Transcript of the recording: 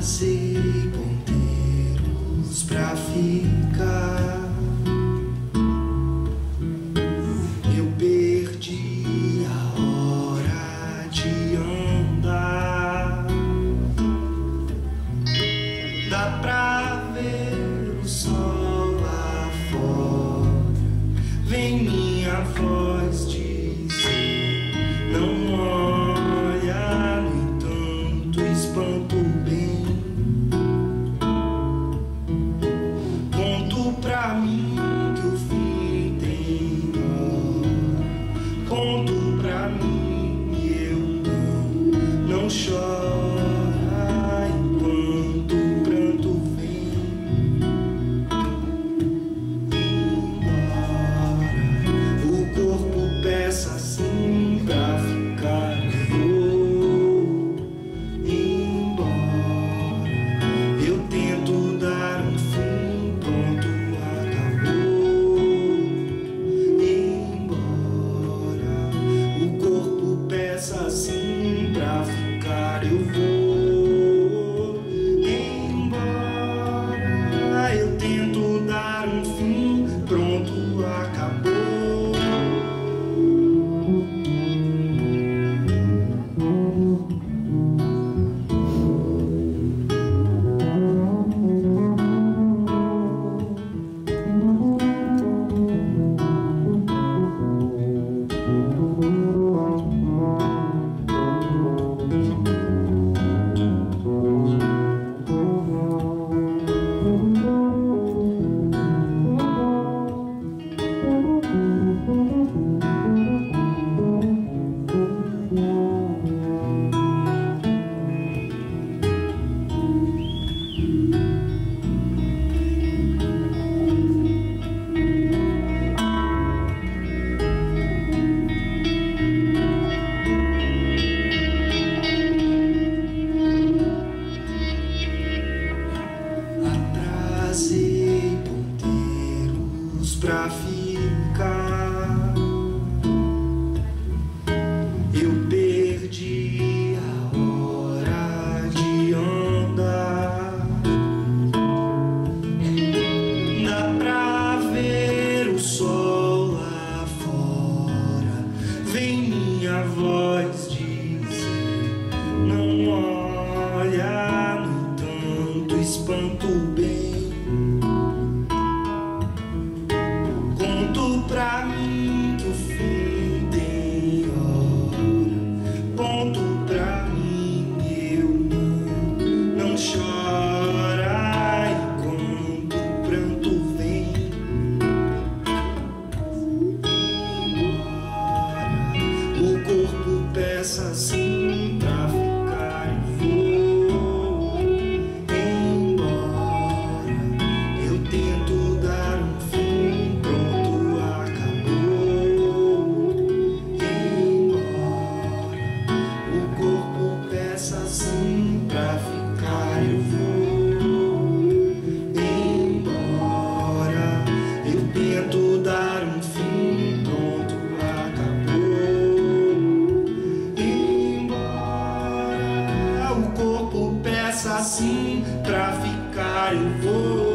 trazer ponteiros pra ficar. Eu perdi a hora de andar. Dá pra ver o sol lá fora. Vem minha voz. juntos pra ficar. Eu perdi a hora de andar. Dá pra ver o sol lá fora. Vem minha voz dizer: Não olha no tanto espanto bem. Assim pra ficar, eu vou